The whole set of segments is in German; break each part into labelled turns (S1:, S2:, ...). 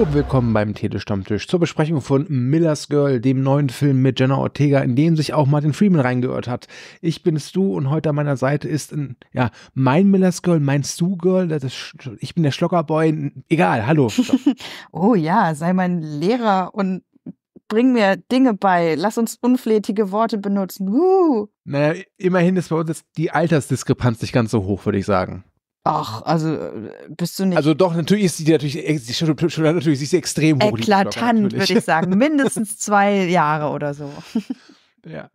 S1: Hallo, willkommen beim Telestammtisch zur Besprechung von Miller's Girl, dem neuen Film mit Jenna Ortega, in den sich auch Martin Freeman reingehört hat. Ich bin's du und heute an meiner Seite ist ein, ja, mein Miller's Girl, mein Stu Girl, das ist, ich bin der Schlockerboy, egal, hallo.
S2: oh ja, sei mein Lehrer und bring mir Dinge bei, lass uns unflätige Worte benutzen. Woo.
S1: Naja, immerhin ist bei uns die Altersdiskrepanz nicht ganz so hoch, würde ich sagen.
S2: Ach, also äh, bist du nicht.
S1: Also doch, natürlich ist sie natürlich, sie schon, schon natürlich sie ist extrem hoch.
S2: Eklatant, würde ich sagen. Mindestens zwei Jahre oder so.
S1: Ja.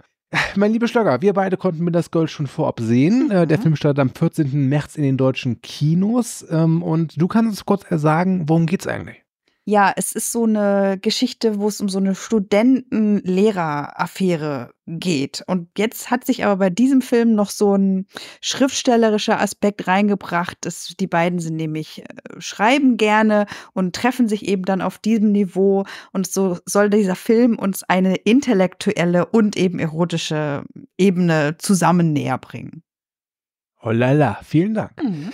S1: Mein lieber Schlogger, wir beide konnten mir das Gold schon vorab sehen. Mhm. Der Film startet am 14. März in den deutschen Kinos. Ähm, und du kannst uns kurz sagen, worum geht's eigentlich?
S2: Ja, es ist so eine Geschichte, wo es um so eine Studenten-Lehrer-Affäre geht. Und jetzt hat sich aber bei diesem Film noch so ein schriftstellerischer Aspekt reingebracht. Das, die beiden sind nämlich, äh, schreiben gerne und treffen sich eben dann auf diesem Niveau. Und so soll dieser Film uns eine intellektuelle und eben erotische Ebene zusammen näher bringen.
S1: Oh lala, vielen Dank. Mhm.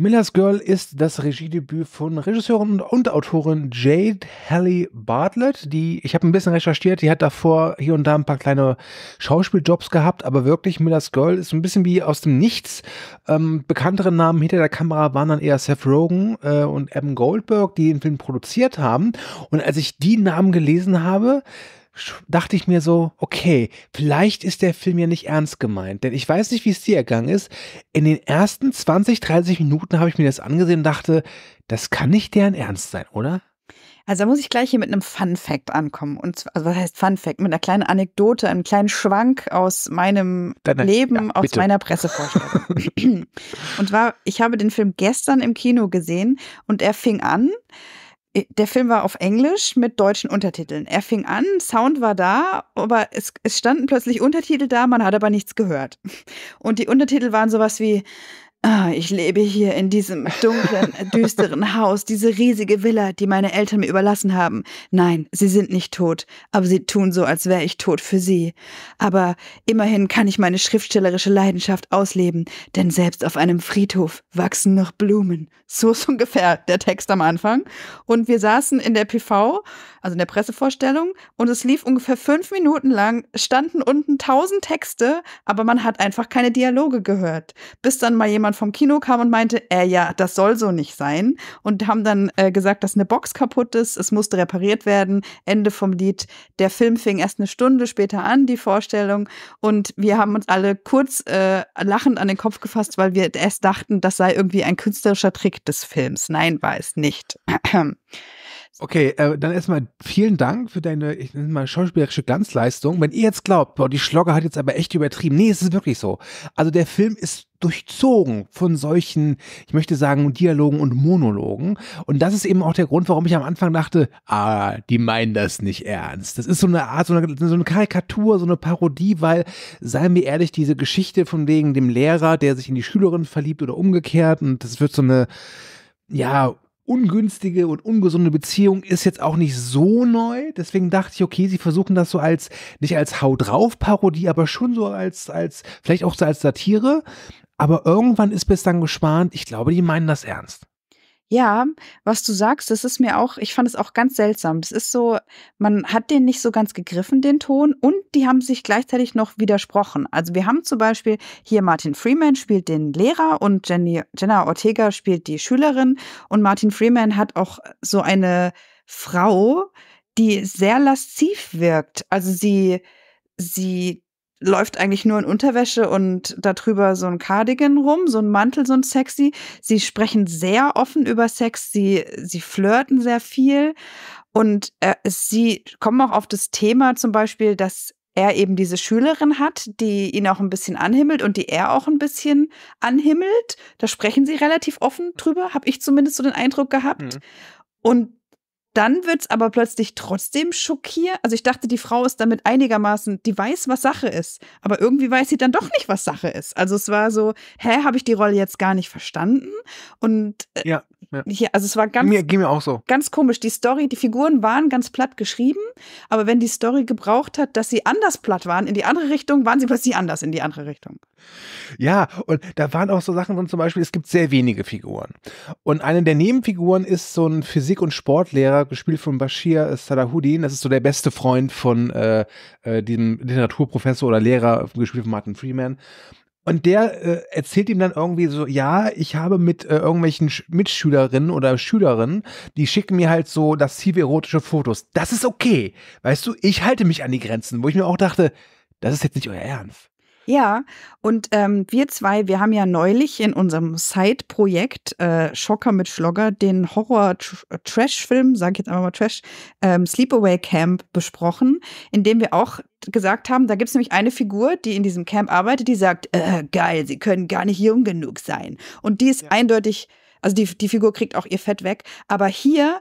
S1: Miller's Girl ist das Regiedebüt von Regisseurin und Autorin Jade Haley Bartlett, die, ich habe ein bisschen recherchiert, die hat davor hier und da ein paar kleine Schauspieljobs gehabt, aber wirklich Miller's Girl ist ein bisschen wie aus dem Nichts. Ähm, bekanntere Namen hinter der Kamera waren dann eher Seth Rogen äh, und Evan Goldberg, die den Film produziert haben. Und als ich die Namen gelesen habe, dachte ich mir so, okay, vielleicht ist der Film ja nicht ernst gemeint. Denn ich weiß nicht, wie es dir ergangen ist. In den ersten 20, 30 Minuten habe ich mir das angesehen und dachte, das kann nicht deren Ernst sein, oder?
S2: Also da muss ich gleich hier mit einem Fun Fact ankommen. Und also was heißt Fun Fact? Mit einer kleinen Anekdote, einem kleinen Schwank aus meinem Deine, Leben, ja, aus meiner Pressevorstellung. und zwar, ich habe den Film gestern im Kino gesehen und er fing an der Film war auf Englisch mit deutschen Untertiteln. Er fing an, Sound war da, aber es, es standen plötzlich Untertitel da, man hat aber nichts gehört. Und die Untertitel waren sowas wie Ah, ich lebe hier in diesem dunklen, düsteren Haus, diese riesige Villa, die meine Eltern mir überlassen haben. Nein, sie sind nicht tot, aber sie tun so, als wäre ich tot für sie. Aber immerhin kann ich meine schriftstellerische Leidenschaft ausleben, denn selbst auf einem Friedhof wachsen noch Blumen. So ist ungefähr der Text am Anfang. Und wir saßen in der PV, also in der Pressevorstellung, und es lief ungefähr fünf Minuten lang, standen unten tausend Texte, aber man hat einfach keine Dialoge gehört. Bis dann mal jemand jemand vom Kino kam und meinte, äh, ja, das soll so nicht sein. Und haben dann äh, gesagt, dass eine Box kaputt ist, es musste repariert werden. Ende vom Lied. Der Film fing erst eine Stunde später an, die Vorstellung. Und wir haben uns alle kurz äh, lachend an den Kopf gefasst, weil wir erst dachten, das sei irgendwie ein künstlerischer Trick des Films. Nein, war es nicht.
S1: Okay, äh, dann erstmal vielen Dank für deine ich nenne mal schauspielerische Glanzleistung. Wenn ihr jetzt glaubt, boah, die Schlogger hat jetzt aber echt übertrieben. Nee, es ist wirklich so. Also der Film ist durchzogen von solchen, ich möchte sagen, Dialogen und Monologen. Und das ist eben auch der Grund, warum ich am Anfang dachte, ah, die meinen das nicht ernst. Das ist so eine Art, so eine, so eine Karikatur, so eine Parodie, weil, seien wir ehrlich, diese Geschichte von wegen dem Lehrer, der sich in die Schülerin verliebt oder umgekehrt und das wird so eine, ja, ungünstige und ungesunde Beziehung ist jetzt auch nicht so neu. Deswegen dachte ich, okay, sie versuchen das so als, nicht als Hau drauf Parodie, aber schon so als, als, vielleicht auch so als Satire. Aber irgendwann ist bis dann gespannt. Ich glaube, die meinen das ernst.
S2: Ja, was du sagst, das ist mir auch, ich fand es auch ganz seltsam. Das ist so, man hat den nicht so ganz gegriffen, den Ton, und die haben sich gleichzeitig noch widersprochen. Also wir haben zum Beispiel hier Martin Freeman spielt den Lehrer und Jenny, Jenna Ortega spielt die Schülerin und Martin Freeman hat auch so eine Frau, die sehr lasziv wirkt. Also sie, sie läuft eigentlich nur in Unterwäsche und darüber so ein Cardigan rum, so ein Mantel, so ein sexy. Sie sprechen sehr offen über Sex, sie, sie flirten sehr viel und äh, sie kommen auch auf das Thema zum Beispiel, dass er eben diese Schülerin hat, die ihn auch ein bisschen anhimmelt und die er auch ein bisschen anhimmelt. Da sprechen sie relativ offen drüber, habe ich zumindest so den Eindruck gehabt. Mhm. Und dann wird es aber plötzlich trotzdem schockiert. Also ich dachte, die Frau ist damit einigermaßen, die weiß, was Sache ist. Aber irgendwie weiß sie dann doch nicht, was Sache ist. Also es war so, hä, habe ich die Rolle jetzt gar nicht verstanden? Und
S1: äh, ja, ja.
S2: Hier, also es war ganz,
S1: mir, mir auch so.
S2: ganz komisch. Die Story, die Figuren waren ganz platt geschrieben, aber wenn die Story gebraucht hat, dass sie anders platt waren in die andere Richtung, waren sie plötzlich anders in die andere Richtung.
S1: Ja, und da waren auch so Sachen drin, zum Beispiel, es gibt sehr wenige Figuren. Und eine der Nebenfiguren ist so ein Physik- und Sportlehrer, gespielt von Bashir Salahuddin. Das ist so der beste Freund von äh, äh, diesem Literaturprofessor oder Lehrer, gespielt von Martin Freeman. Und der äh, erzählt ihm dann irgendwie so, ja, ich habe mit äh, irgendwelchen Sch Mitschülerinnen oder Schülerinnen, die schicken mir halt so laszive erotische Fotos. Das ist okay. Weißt du, ich halte mich an die Grenzen, wo ich mir auch dachte, das ist jetzt nicht euer Ernst.
S2: Ja, und ähm, wir zwei, wir haben ja neulich in unserem Side-Projekt äh, Schocker mit Schlogger den Horror-Trash-Film, sag ich jetzt einfach mal Trash, ähm, Sleepaway Camp besprochen, in dem wir auch gesagt haben, da gibt es nämlich eine Figur, die in diesem Camp arbeitet, die sagt, äh, geil, sie können gar nicht jung genug sein. Und die ist ja. eindeutig also die, die Figur kriegt auch ihr Fett weg. Aber hier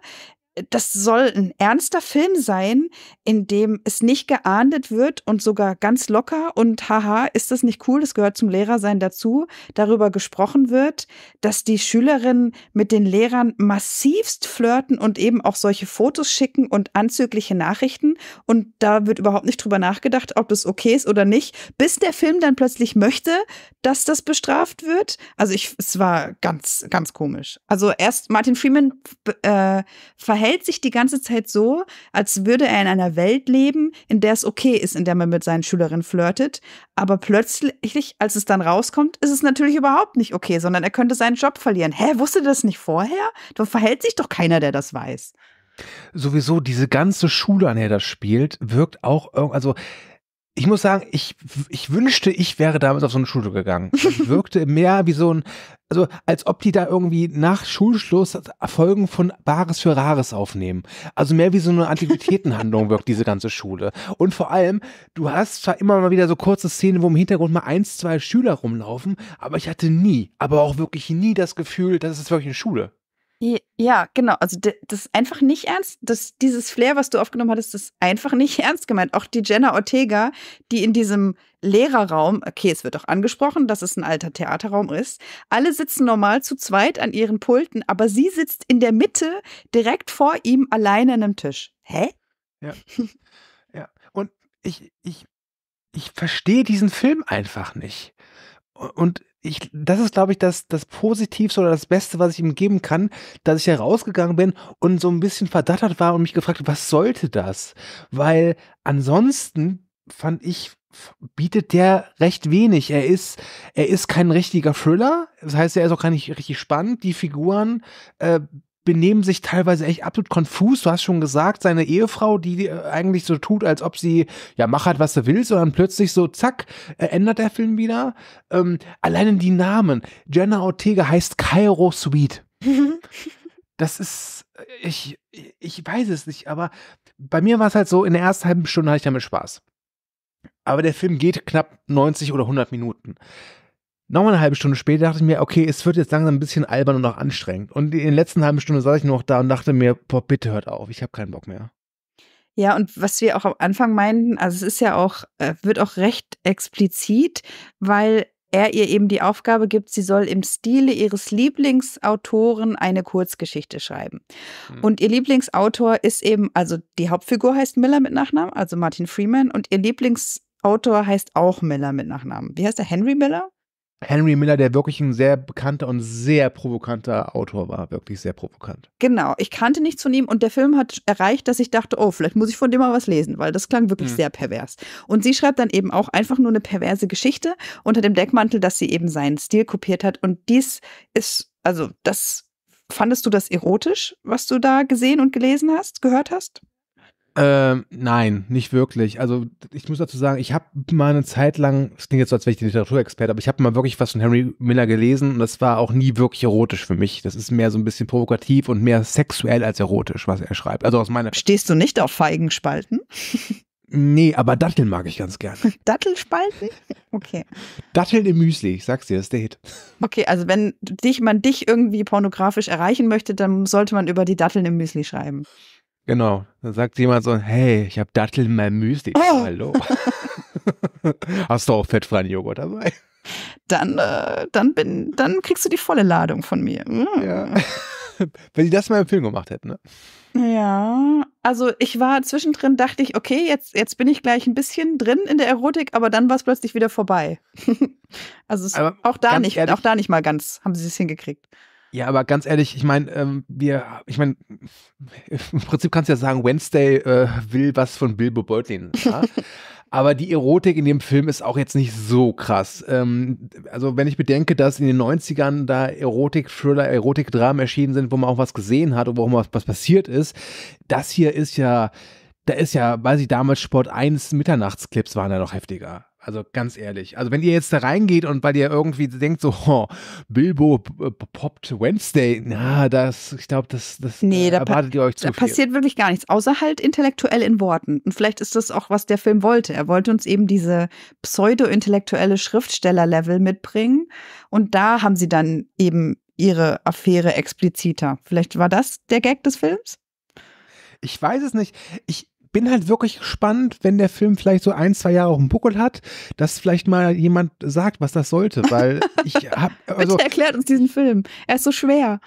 S2: das soll ein ernster Film sein, in dem es nicht geahndet wird und sogar ganz locker und haha, ist das nicht cool, das gehört zum Lehrersein dazu, darüber gesprochen wird, dass die Schülerinnen mit den Lehrern massivst flirten und eben auch solche Fotos schicken und anzügliche Nachrichten und da wird überhaupt nicht drüber nachgedacht, ob das okay ist oder nicht, bis der Film dann plötzlich möchte, dass das bestraft wird. Also ich, es war ganz, ganz komisch. Also erst Martin Freeman äh, verhält verhält sich die ganze Zeit so, als würde er in einer Welt leben, in der es okay ist, in der man mit seinen Schülerinnen flirtet. Aber plötzlich, als es dann rauskommt, ist es natürlich überhaupt nicht okay, sondern er könnte seinen Job verlieren. Hä, wusste das nicht vorher? Da verhält sich doch keiner, der das weiß.
S1: Sowieso, diese ganze Schule, an der das spielt, wirkt auch, also ich muss sagen, ich, ich wünschte, ich wäre damals auf so eine Schule gegangen. Das wirkte mehr wie so ein, also als ob die da irgendwie nach Schulschluss Folgen von Bares für Rares aufnehmen. Also mehr wie so eine Antiquitätenhandlung wirkt diese ganze Schule. Und vor allem, du hast zwar immer mal wieder so kurze Szenen, wo im Hintergrund mal eins, zwei Schüler rumlaufen, aber ich hatte nie, aber auch wirklich nie das Gefühl, das ist wirklich eine Schule.
S2: Ja, genau. Also das ist einfach nicht ernst. Das, dieses Flair, was du aufgenommen hattest, ist einfach nicht ernst gemeint. Auch die Jenna Ortega, die in diesem Lehrerraum, okay, es wird auch angesprochen, dass es ein alter Theaterraum ist. Alle sitzen normal zu zweit an ihren Pulten, aber sie sitzt in der Mitte direkt vor ihm alleine an einem Tisch. Hä?
S1: Ja. ja. Und ich, ich, ich verstehe diesen Film einfach nicht. Und ich, das ist, glaube ich, das, das Positivste oder das Beste, was ich ihm geben kann, dass ich herausgegangen bin und so ein bisschen verdattert war und mich gefragt, was sollte das? Weil ansonsten fand ich, bietet der recht wenig. Er ist, er ist kein richtiger Thriller. Das heißt, er ist auch gar nicht richtig spannend. Die Figuren äh, benehmen sich teilweise echt absolut konfus. Du hast schon gesagt, seine Ehefrau, die äh, eigentlich so tut, als ob sie, ja, mach halt, was du willst, sondern plötzlich so, zack, äh, ändert der Film wieder. Ähm, alleine die Namen. Jenna Ortega heißt Cairo Sweet. das ist, äh, ich, ich weiß es nicht, aber bei mir war es halt so, in der ersten halben Stunde hatte ich damit Spaß. Aber der Film geht knapp 90 oder 100 Minuten. Nochmal eine halbe Stunde später dachte ich mir, okay, es wird jetzt langsam ein bisschen albern und auch anstrengend. Und in den letzten halben Stunde saß ich noch da und dachte mir, boah, bitte hört auf, ich habe keinen Bock mehr.
S2: Ja, und was wir auch am Anfang meinten, also es ist ja auch, äh, wird auch recht explizit, weil er ihr eben die Aufgabe gibt, sie soll im Stile ihres Lieblingsautoren eine Kurzgeschichte schreiben. Mhm. Und ihr Lieblingsautor ist eben, also die Hauptfigur heißt Miller mit Nachnamen, also Martin Freeman, und ihr Lieblingsautor heißt auch Miller mit Nachnamen. Wie heißt er? Henry Miller?
S1: Henry Miller, der wirklich ein sehr bekannter und sehr provokanter Autor war, wirklich sehr provokant.
S2: Genau, ich kannte nichts von ihm und der Film hat erreicht, dass ich dachte, oh, vielleicht muss ich von dem mal was lesen, weil das klang wirklich mhm. sehr pervers. Und sie schreibt dann eben auch einfach nur eine perverse Geschichte unter dem Deckmantel, dass sie eben seinen Stil kopiert hat. Und dies ist, also das, fandest du das erotisch, was du da gesehen und gelesen hast, gehört hast?
S1: Ähm, nein, nicht wirklich. Also ich muss dazu sagen, ich habe mal eine Zeit lang, es klingt jetzt so, als wäre ich Literaturexperte, aber ich habe mal wirklich was von Harry Miller gelesen und das war auch nie wirklich erotisch für mich. Das ist mehr so ein bisschen provokativ und mehr sexuell als erotisch, was er schreibt. Also aus meiner.
S2: Stehst du nicht auf Feigenspalten?
S1: Nee, aber Datteln mag ich ganz gern.
S2: Dattelspalten? Okay.
S1: Datteln im Müsli, ich sag's dir, das ist der Hit.
S2: Okay, also wenn dich, man dich irgendwie pornografisch erreichen möchte, dann sollte man über die Datteln im Müsli schreiben.
S1: Genau. Dann sagt jemand so, hey, ich habe Dattel in meinem Müsli. Oh. Hallo. Hast du auch fettfreien Joghurt dabei?
S2: Dann, äh, dann, bin, dann kriegst du die volle Ladung von mir. Mm. Ja.
S1: Wenn die das mal im Film gemacht hätten, ne?
S2: Ja, also ich war zwischendrin, dachte ich, okay, jetzt, jetzt bin ich gleich ein bisschen drin in der Erotik, aber dann war es plötzlich wieder vorbei. also auch da nicht, ehrlich, auch da nicht mal ganz, haben sie es hingekriegt.
S1: Ja, aber ganz ehrlich, ich meine, ähm, wir, ich meine, im Prinzip kannst du ja sagen, Wednesday äh, will was von Bilbo Beutlin. Ja? aber die Erotik in dem Film ist auch jetzt nicht so krass. Ähm, also wenn ich bedenke, dass in den 90ern da Erotik-Thriller, Erotik-Dramen erschienen sind, wo man auch was gesehen hat und wo auch was, was passiert ist, das hier ist ja, da ist ja, weiß ich, damals Sport 1 Mitternachtsclips waren ja noch heftiger. Also ganz ehrlich. Also wenn ihr jetzt da reingeht und bei dir irgendwie denkt so, oh, Bilbo poppt Wednesday, na, das, ich glaube, das, das
S2: nee, da erwartet ihr euch zu
S1: da
S2: viel. passiert wirklich gar nichts, außer halt intellektuell in Worten. Und vielleicht ist das auch, was der Film wollte. Er wollte uns eben diese pseudo-intellektuelle Schriftsteller-Level mitbringen. Und da haben sie dann eben ihre Affäre expliziter. Vielleicht war das der Gag des Films?
S1: Ich weiß es nicht. Ich, bin halt wirklich gespannt, wenn der Film vielleicht so ein, zwei Jahre auf dem Buckel hat, dass vielleicht mal jemand sagt, was das sollte, weil ich habe
S2: also Bitte erklärt uns diesen Film. Er ist so schwer.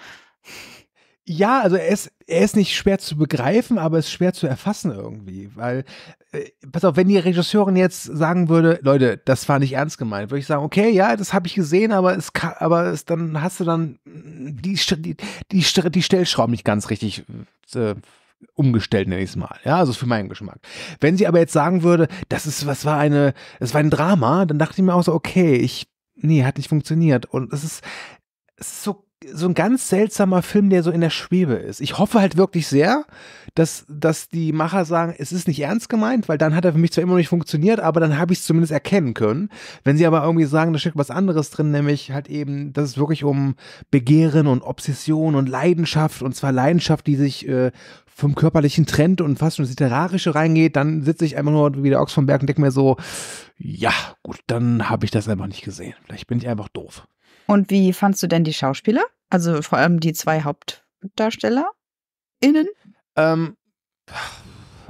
S1: Ja, also er ist, er ist nicht schwer zu begreifen, aber es ist schwer zu erfassen irgendwie, weil äh, pass auf, wenn die Regisseurin jetzt sagen würde, Leute, das war nicht ernst gemeint, würde ich sagen, okay, ja, das habe ich gesehen, aber es kann, aber es dann hast du dann die die die, die Stellschrauben nicht ganz richtig äh, umgestellt, nenne ich es mal. Ja, also für meinen Geschmack. Wenn sie aber jetzt sagen würde, das ist, was war eine, das war ein Drama, dann dachte ich mir auch so, okay, ich, nee, hat nicht funktioniert. Und es ist, es ist so, so ein ganz seltsamer Film, der so in der Schwebe ist. Ich hoffe halt wirklich sehr, dass, dass die Macher sagen, es ist nicht ernst gemeint, weil dann hat er für mich zwar immer noch nicht funktioniert, aber dann habe ich es zumindest erkennen können. Wenn sie aber irgendwie sagen, da steckt was anderes drin, nämlich halt eben, dass es wirklich um Begehren und Obsession und Leidenschaft und zwar Leidenschaft, die sich äh, vom körperlichen Trend und fast schon das Literarische reingeht, dann sitze ich einfach nur wie der Ochs vom Berg und denke mir so, ja, gut, dann habe ich das einfach nicht gesehen. Vielleicht bin ich einfach doof.
S2: Und wie fandst du denn die Schauspieler? Also vor allem die zwei HauptdarstellerInnen?
S1: Ähm,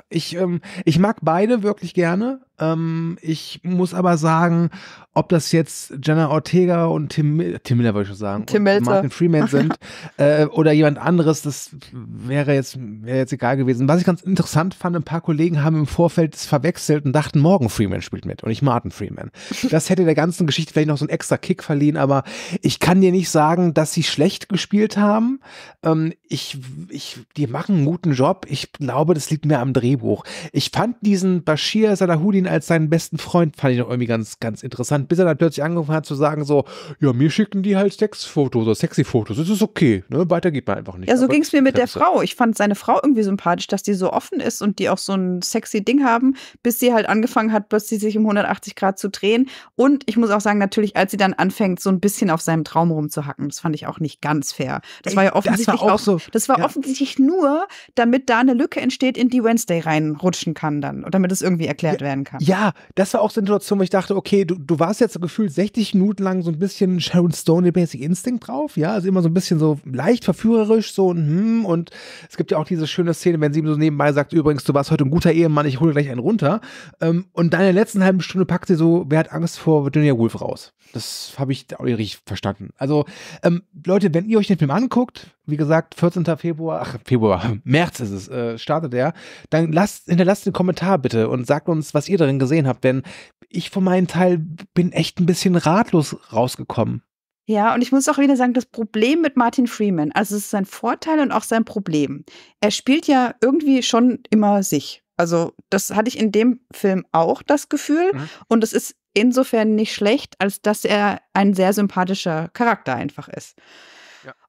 S1: ich, ähm, ich mag beide wirklich gerne. Ähm, ich muss aber sagen, ob das jetzt Jenna Ortega und Tim, Tim Miller, wollte ich schon sagen,
S2: Tim und
S1: Martin Freeman sind äh, oder jemand anderes, das wäre jetzt, wäre jetzt egal gewesen. Was ich ganz interessant fand, ein paar Kollegen haben im Vorfeld es verwechselt und dachten, Morgan Freeman spielt mit und nicht Martin Freeman. Das hätte der ganzen Geschichte vielleicht noch so einen extra Kick verliehen, aber ich kann dir nicht sagen, dass sie schlecht gespielt haben. Ähm, ich, ich, die machen einen guten Job. Ich glaube, das liegt mir am Drehbuch. Ich fand diesen Bashir Salahudin als seinen besten Freund, fand ich noch irgendwie ganz, ganz interessant, bis er dann plötzlich angefangen hat zu sagen so, ja, mir schicken die halt Sexfotos oder sexy Fotos, das ist okay, ne? weiter geht man einfach nicht.
S2: Ja, so ging es mir mit der Frau. Ich fand seine Frau irgendwie sympathisch, dass die so offen ist und die auch so ein sexy Ding haben, bis sie halt angefangen hat, plötzlich sich um 180 Grad zu drehen. Und ich muss auch sagen, natürlich, als sie dann anfängt, so ein bisschen auf seinem Traum rumzuhacken, das fand ich auch nicht ganz fair. Das Ey, war ja offensichtlich
S1: war auch, auch, so.
S2: Das war ja. offensichtlich nur, damit da eine Lücke entsteht, in die Wednesday reinrutschen kann dann. Und damit es irgendwie erklärt
S1: ja,
S2: werden kann.
S1: Ja, das war auch so eine Situation, wo ich dachte, okay, du, du warst jetzt so gefühlt 60 Minuten lang so ein bisschen Sharon Stone Basic Instinct drauf, ja, also immer so ein bisschen so leicht verführerisch, so ein hm, und es gibt ja auch diese schöne Szene, wenn sie ihm so nebenbei sagt, übrigens, du warst heute ein guter Ehemann, ich hole gleich einen runter. Ähm, und dann in der letzten halben Stunde packt sie so, wer hat Angst vor Virginia Woolf raus? Das habe ich auch nicht richtig verstanden. Also, ähm, Leute, wenn ihr euch den Film anguckt, wie gesagt, 14. Februar, ach, Februar, März ist es, äh, startet er, dann lasst, hinterlasst einen Kommentar bitte und sagt uns, was ihr darin gesehen habt, denn ich von meinem Teil bin echt ein bisschen ratlos rausgekommen.
S2: Ja, und ich muss auch wieder sagen, das Problem mit Martin Freeman, also es ist sein Vorteil und auch sein Problem. Er spielt ja irgendwie schon immer sich. Also, das hatte ich in dem Film auch das Gefühl. Mhm. Und es ist insofern nicht schlecht, als dass er ein sehr sympathischer Charakter einfach ist.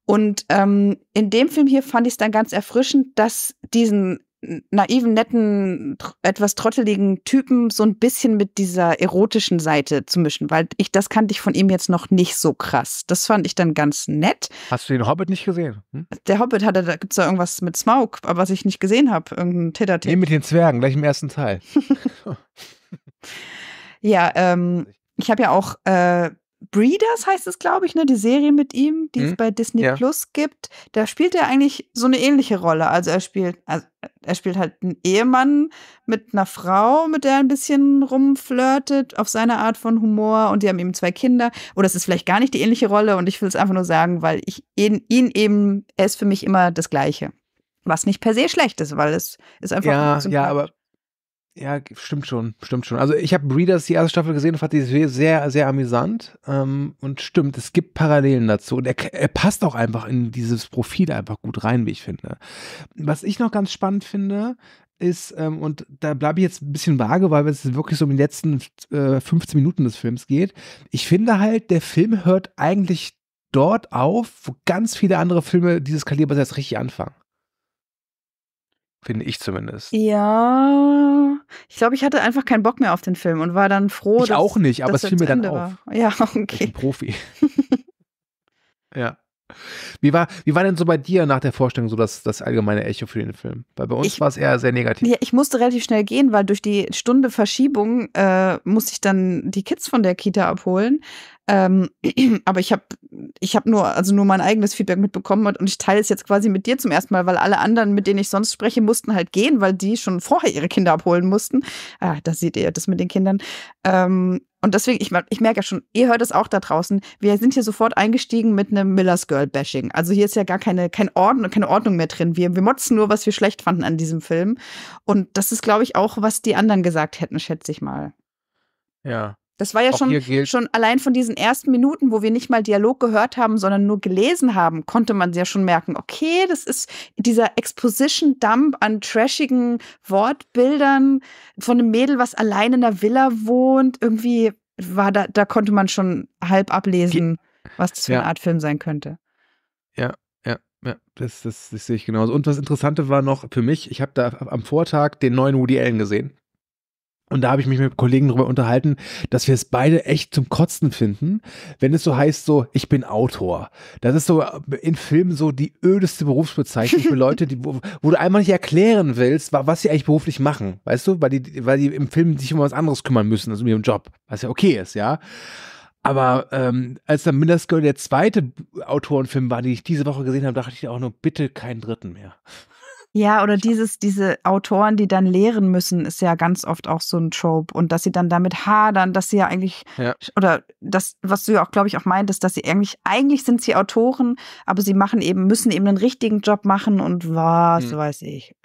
S2: Ja. Und ähm, in dem Film hier fand ich es dann ganz erfrischend, dass diesen naiven, netten, etwas trotteligen Typen so ein bisschen mit dieser erotischen Seite zu mischen, weil ich das kannte ich von ihm jetzt noch nicht so krass. Das fand ich dann ganz nett.
S1: Hast du den Hobbit nicht gesehen? Hm?
S2: Der Hobbit hatte, da gibt es da irgendwas mit Smaug, was ich nicht gesehen habe, irgendein Täter.
S1: Nee, mit den Zwergen, gleich im ersten Teil.
S2: Ja, ähm, ich habe ja auch äh, Breeders heißt es, glaube ich, ne, die Serie mit ihm, die hm? es bei Disney ja. Plus gibt. Da spielt er eigentlich so eine ähnliche Rolle. Also er spielt, also er spielt halt einen Ehemann mit einer Frau, mit der er ein bisschen rumflirtet, auf seine Art von Humor und die haben eben zwei Kinder. Oder es ist vielleicht gar nicht die ähnliche Rolle und ich will es einfach nur sagen, weil ich ihn, ihn eben, er ist für mich immer das Gleiche. Was nicht per se schlecht ist, weil es ist einfach.
S1: Ja, ja, aber ja, stimmt schon, stimmt schon. Also ich habe Breeders die erste Staffel gesehen und fand die sehr, sehr amüsant. Ähm, und stimmt, es gibt Parallelen dazu. Und er, er, passt auch einfach in dieses Profil einfach gut rein, wie ich finde. Was ich noch ganz spannend finde, ist, ähm, und da bleibe ich jetzt ein bisschen vage, weil es wirklich so um die letzten äh, 15 Minuten des Films geht. Ich finde halt, der Film hört eigentlich dort auf, wo ganz viele andere Filme dieses Kalibers jetzt richtig anfangen. Finde ich zumindest.
S2: Ja, ich glaube, ich hatte einfach keinen Bock mehr auf den Film und war dann froh.
S1: Ich dass, auch nicht, aber es fiel mir dann auf.
S2: War. Ja, okay. Ich
S1: bin Profi. ja. Wie war, wie war denn so bei dir nach der Vorstellung so das, das allgemeine Echo für den Film? Weil bei uns ich, war es eher sehr negativ.
S2: Ja, ich musste relativ schnell gehen, weil durch die Stunde Verschiebung äh, musste ich dann die Kids von der Kita abholen. Ähm, aber ich habe ich hab nur, also nur mein eigenes Feedback mitbekommen und ich teile es jetzt quasi mit dir zum ersten Mal, weil alle anderen, mit denen ich sonst spreche, mussten halt gehen, weil die schon vorher ihre Kinder abholen mussten. Ah, da seht ihr das mit den Kindern. Ähm, und deswegen, ich, ich merke ja schon, ihr hört es auch da draußen. Wir sind hier sofort eingestiegen mit einem Millers Girl Bashing. Also hier ist ja gar keine, kein Ordnung, keine Ordnung mehr drin. Wir, wir motzen nur, was wir schlecht fanden an diesem Film. Und das ist, glaube ich, auch, was die anderen gesagt hätten, schätze ich mal.
S1: Ja.
S2: Das war ja schon, schon allein von diesen ersten Minuten, wo wir nicht mal Dialog gehört haben, sondern nur gelesen haben, konnte man ja schon merken, okay, das ist dieser Exposition-Dump an trashigen Wortbildern von einem Mädel, was allein in einer Villa wohnt. Irgendwie war da, da konnte man schon halb ablesen, was das für ja. eine Art Film sein könnte.
S1: Ja, ja, ja, das, das, das sehe ich genauso. Und was Interessante war noch für mich, ich habe da am Vortag den neuen Woody Allen gesehen. Und da habe ich mich mit Kollegen darüber unterhalten, dass wir es beide echt zum Kotzen finden, wenn es so heißt, so, ich bin Autor. Das ist so äh, in Filmen so die ödeste Berufsbezeichnung für Leute, die, wo, wo, du einmal nicht erklären willst, was sie eigentlich beruflich machen. Weißt du? Weil die, weil die im Film sich um was anderes kümmern müssen, also um ihren Job. Was ja okay ist, ja. Aber ähm, als dann Mindersgirl der zweite Autorenfilm war, den ich diese Woche gesehen habe, dachte ich auch nur, bitte keinen dritten mehr.
S2: Ja, oder dieses, diese Autoren, die dann lehren müssen, ist ja ganz oft auch so ein Trope. Und dass sie dann damit hadern, dass sie ja eigentlich, ja. oder das, was du ja auch, glaube ich, auch meintest, dass sie eigentlich, eigentlich sind sie Autoren, aber sie machen eben, müssen eben einen richtigen Job machen und was hm. weiß ich.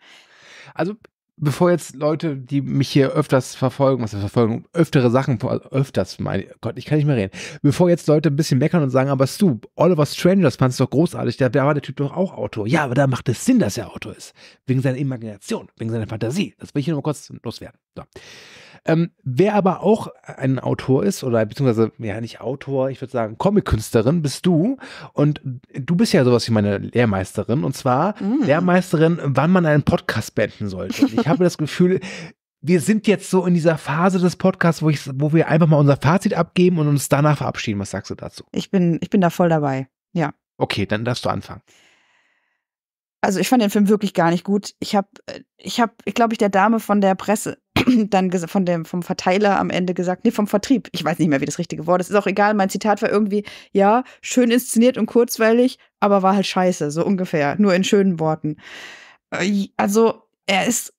S1: Also bevor jetzt Leute, die mich hier öfters verfolgen, was verfolgen, öftere Sachen, öfters, meine Gott, ich kann nicht mehr reden, bevor jetzt Leute ein bisschen meckern und sagen, aber Stu, Oliver Strange, das fandst du doch großartig, der war der Typ doch auch Autor. Ja, aber da macht es Sinn, dass er Autor ist. Wegen seiner Imagination, wegen seiner Fantasie. Das will ich hier nur kurz loswerden. So. Ähm, wer aber auch ein Autor ist, oder beziehungsweise, ja, nicht Autor, ich würde sagen, Comic-Künstlerin bist du. Und du bist ja sowas wie meine Lehrmeisterin. Und zwar mm. Lehrmeisterin, wann man einen Podcast beenden sollte. Und ich habe das Gefühl, wir sind jetzt so in dieser Phase des Podcasts, wo, ich, wo wir einfach mal unser Fazit abgeben und uns danach verabschieden. Was sagst du dazu?
S2: Ich bin, ich bin da voll dabei. Ja.
S1: Okay, dann darfst du anfangen.
S2: Also ich fand den Film wirklich gar nicht gut. Ich habe, ich habe, ich glaube, ich der Dame von der Presse dann von dem vom Verteiler am Ende gesagt, nee, vom Vertrieb. Ich weiß nicht mehr, wie das richtige Wort ist. Ist auch egal. Mein Zitat war irgendwie, ja, schön inszeniert und kurzweilig, aber war halt scheiße, so ungefähr. Nur in schönen Worten. Äh, also er ist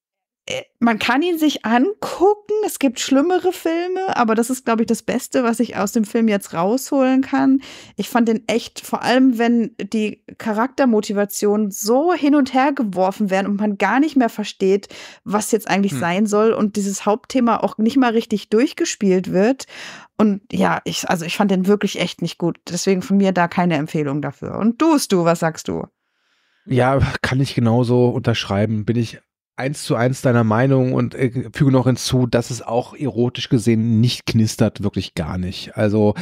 S2: man kann ihn sich angucken. Es gibt schlimmere Filme, aber das ist, glaube ich, das Beste, was ich aus dem Film jetzt rausholen kann. Ich fand den echt, vor allem wenn die Charaktermotivationen so hin und her geworfen werden und man gar nicht mehr versteht, was jetzt eigentlich hm. sein soll und dieses Hauptthema auch nicht mal richtig durchgespielt wird. Und ja, ich, also ich fand den wirklich echt nicht gut. Deswegen von mir da keine Empfehlung dafür. Und du, du, was sagst du?
S1: Ja, kann ich genauso unterschreiben. Bin ich eins zu eins deiner Meinung und äh, füge noch hinzu, dass es auch erotisch gesehen nicht knistert, wirklich gar nicht. Also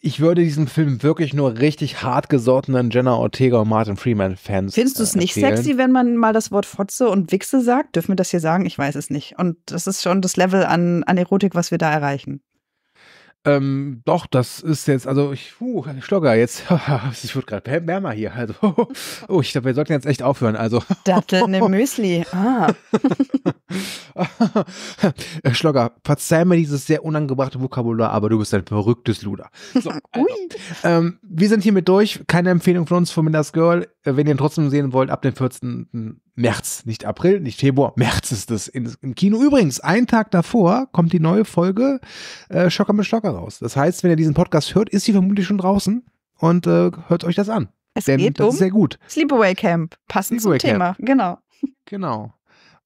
S1: ich würde diesem Film wirklich nur richtig hartgesottenen Jenna Ortega und Martin Freeman Fans.
S2: Findest du es nicht empfehlen. sexy, wenn man mal das Wort Fotze und Wichse sagt? Dürfen wir das hier sagen? Ich weiß es nicht. Und das ist schon das Level an, an Erotik, was wir da erreichen.
S1: Ähm, doch, das ist jetzt, also ich, uh, Schlogger, jetzt, es wird gerade wärmer hier. Also, oh, ich glaube, wir sollten jetzt echt aufhören. Also.
S2: Datteln im Müsli. Ah.
S1: Schlogger, verzeih mir dieses sehr unangebrachte Vokabular, aber du bist ein verrücktes Luder. So, also, ähm, wir sind hiermit durch. Keine Empfehlung von uns von Mindas Girl. Äh, wenn ihr ihn trotzdem sehen wollt, ab dem 14. März, nicht April, nicht Februar, März ist es im Kino. Übrigens, einen Tag davor kommt die neue Folge äh, Schocker mit Stocker raus. Das heißt, wenn ihr diesen Podcast hört, ist sie vermutlich schon draußen und äh, hört euch das an.
S2: Es Denn geht das um ist sehr gut. Sleepaway Camp, passend Sleepaway zum Thema, genau.
S1: Genau.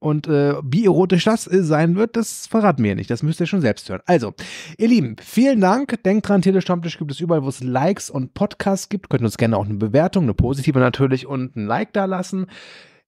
S1: Und äh, wie erotisch das sein wird, das verraten wir nicht. Das müsst ihr schon selbst hören. Also, ihr Lieben, vielen Dank. Denkt dran, Telestammtisch gibt es überall, wo es Likes und Podcasts gibt. Könnt uns gerne auch eine Bewertung, eine positive natürlich und ein Like da lassen.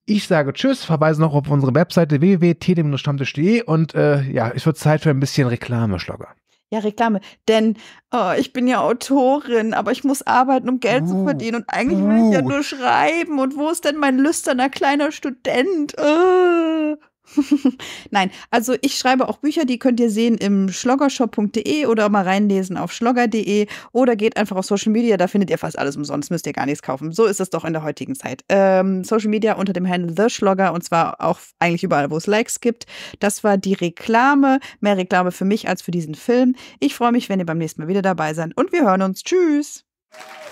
S1: Ich sage Tschüss, verweise noch auf unsere Webseite www.tdem-stammtisch.de und äh, ja, es wird Zeit für ein bisschen Reklame, Schlogger.
S2: Ja, Reklame. Denn oh, ich bin ja Autorin, aber ich muss arbeiten, um Geld uh, zu verdienen. Und eigentlich will ich ja nur schreiben. Und wo ist denn mein lüsterner kleiner Student? Uh. Nein, also ich schreibe auch Bücher, die könnt ihr sehen im schloggershop.de oder mal reinlesen auf schlogger.de oder geht einfach auf Social Media, da findet ihr fast alles umsonst, müsst ihr gar nichts kaufen. So ist es doch in der heutigen Zeit. Ähm, Social Media unter dem Handle The Schlogger und zwar auch eigentlich überall, wo es Likes gibt. Das war die Reklame. Mehr Reklame für mich als für diesen Film. Ich freue mich, wenn ihr beim nächsten Mal wieder dabei seid und wir hören uns. Tschüss!